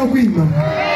Mushaka